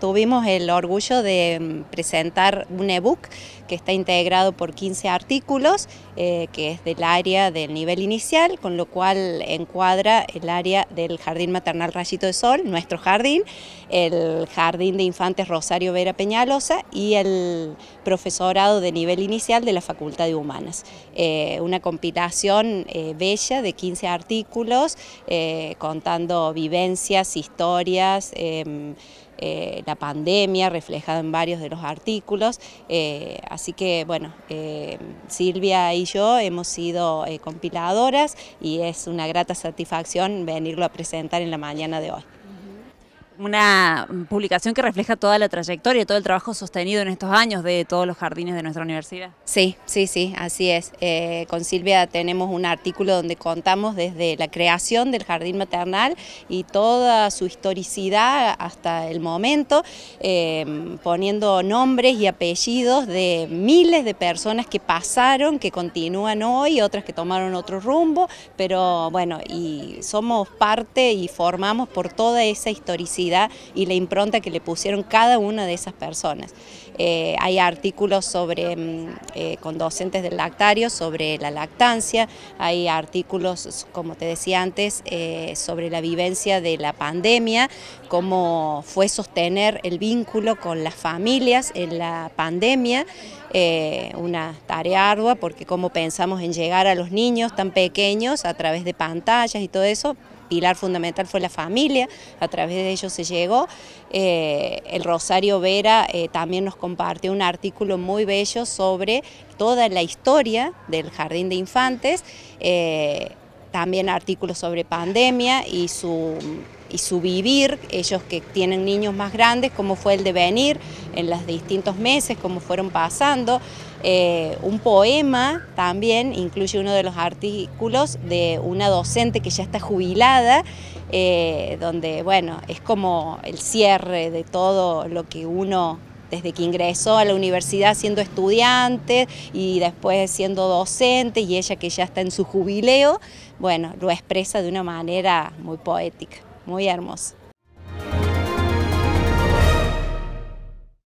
tuvimos el orgullo de mm, presentar un ebook que está integrado por 15 artículos, eh, que es del área del nivel inicial, con lo cual encuadra el área del Jardín Maternal Rayito de Sol, nuestro jardín, el Jardín de Infantes Rosario Vera Peñalosa y el profesorado de nivel inicial de la Facultad de Humanas. Eh, una compilación eh, bella de 15 artículos contando vivencias, historias, em, eh, la pandemia reflejada en varios de los artículos, eh, así que bueno, eh, Silvia y yo hemos sido compiladoras y es una grata satisfacción venirlo a presentar en la mañana de hoy una publicación que refleja toda la trayectoria, todo el trabajo sostenido en estos años de todos los jardines de nuestra universidad. Sí, sí, sí, así es. Eh, con Silvia tenemos un artículo donde contamos desde la creación del jardín maternal y toda su historicidad hasta el momento, em, poniendo nombres y apellidos de miles de personas que pasaron, que continúan hoy, otras que tomaron otro rumbo, pero bueno, y somos parte y formamos por toda esa historicidad y la impronta que le pusieron cada una de esas personas. Eh, hay artículos sobre, mm, eh, con docentes del lactario sobre la lactancia, hay artículos, como te decía antes, eh, sobre la vivencia de la pandemia, cómo fue sostener el vínculo con las familias en la pandemia, una tarea ardua porque cómo pensamos en llegar a los niños tan pequeños a través de pantallas y todo eso, pilar fundamental fue la familia, a través de ellos se llegó. Eh, el Rosario Vera eh, también nos compartió un artículo muy bello sobre toda la historia del Jardín de Infantes, eh, también artículos sobre pandemia y su y su vivir, ellos que tienen niños más grandes, cómo fue el devenir en los distintos meses, cómo fueron pasando. Eh, un poema también incluye uno de los artículos de una docente que ya está jubilada, eh, donde bueno, es como el cierre de todo lo que uno desde que ingresó a la universidad siendo estudiante y después siendo docente y ella que ya está en su jubileo, bueno, lo expresa de una manera muy poética, muy hermosa.